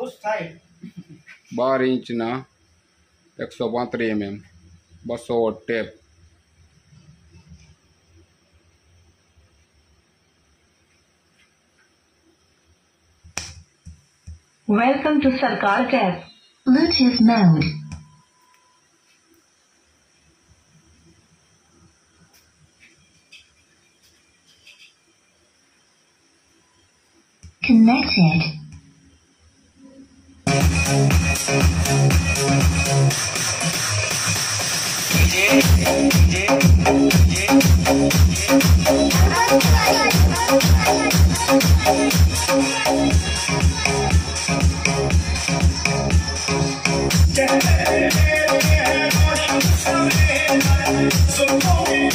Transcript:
ખુશ થાય બાર ઇંચના એકસો પાંત્રીસ એમએમ બસો watt tape Welcome to Sarkar Tab. Bluetooth mode. Connected. So long